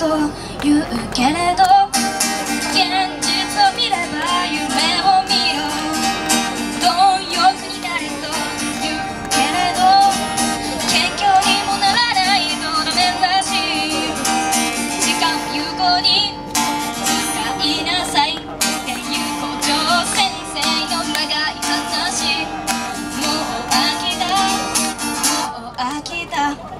と言うけれど現実を見れば夢を見ろ。貪欲になれと言うけれど謙虚にもならないとダメだし。時間を有効に使いなさいっていう校長先生の長い話もう飽きた。もう飽きた。